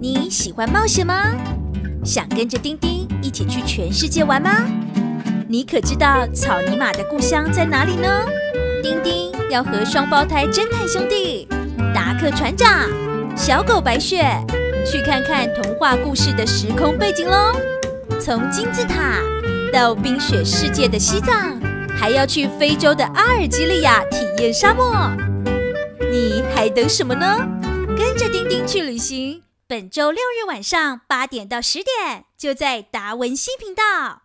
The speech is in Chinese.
你喜欢冒险吗？想跟着丁丁一起去全世界玩吗？你可知道草泥马的故乡在哪里呢？丁丁要和双胞胎侦探兄弟达克船长、小狗白雪去看看童话故事的时空背景喽。从金字塔到冰雪世界的西藏，还要去非洲的阿尔及利亚体验沙漠，你还等什么呢？跟着丁丁去旅行。本周六日晚上八点到十点，就在达文西频道。